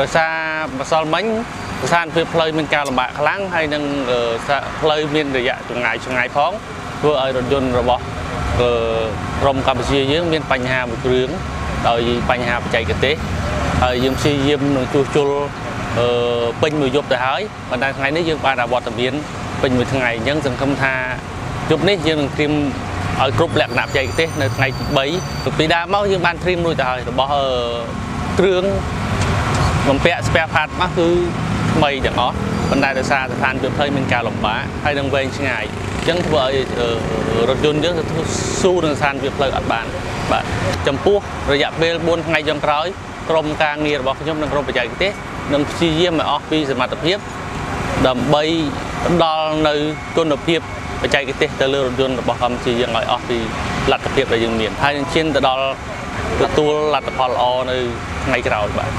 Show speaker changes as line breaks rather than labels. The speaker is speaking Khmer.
ដោយសារម្សិលមិញស្ថានភាពផ្លូវមានការលំបាកខ្លាំងហើយនឹងអឺសាផ្លូវមានរយៈចម្ងាយឆ្ងាយផងធ្វើឲ្យរថយន្តរបស់អឺក្រុមកម្ពុជាយើងមានបញ្ហាមួយគ្រឿងដោយបញ្ហាបច្ចេកទេសហើយយើងព្យាយាមនឹងជួសជុលអឺពេញមួយយប់ទៅហើយប៉ុន្តែថ្ងៃនេះយើងបានអវត្តមានពេញមួយថ្ងៃអញ្ចឹងសង្ឃឹមថាយប់នេះយើងនឹងត្រៀមឲ្យគ្រប់លក្ខណៈបច្ចេកទេសនៅថ្ងៃទី3ពីដើមមកយើងបានត្រៀមរួចទៅហើយរបស់អឺគ្រឿង បំពាក់ spare part មកគឺថ្មីទាំងអស់ប៉ុន្តែដោយសារស្ថានភាពផ្លូវមានការលំបាកហើយនឹងវែងឆ្ងាយអញ្ចឹងធ្វើឲ្យអឺរថយន្តយើងទៅស៊ូនឹងស្ថានភាពផ្លូវអត់បានបាទចំពោះរយៈពេល4ថ្ងៃចុងក្រោយក្រុមការងាររបស់ខ្ញុំនិងក្រុមបច្ចេកទេសនឹងព្យាយាមឲ្យអស់ពីសមត្ថភាពដើម្បីផ្ដល់នៅគុណភាពបច្ចេកទេសទៅលើរថយន្តរបស់កម្ពុជាយើងឲ្យអស់ពីលទ្ធភាពដែលយើងមានហើយនឹងឈានទៅដល់ទទួលលទ្ធផលល្អនៅថ្ងៃក្រោយបាទ